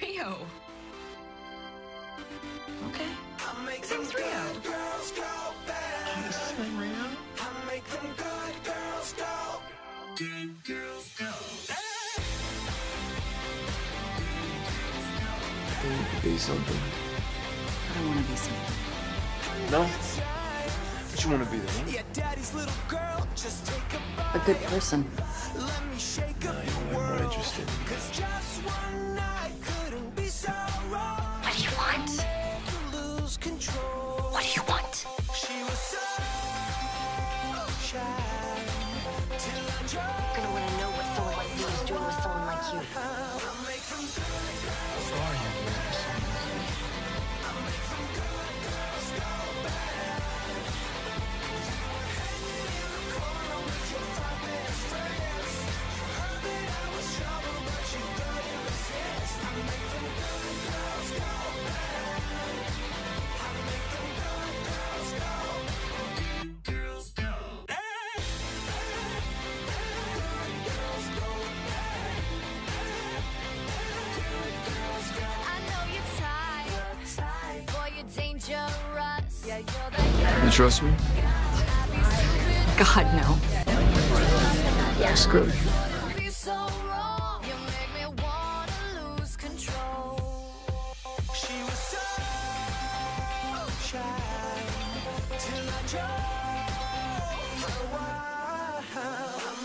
Rio. Okay. Sings Rio. Oh, this is my Rio? You need to be something. I don't want to be something. No? But you want to be the one? A good person. No, you're more interested What do you want? You're gonna wanna know what someone like me is doing with someone like you. You trust me? God, no. That's good. be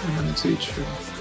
I'm gonna teach you.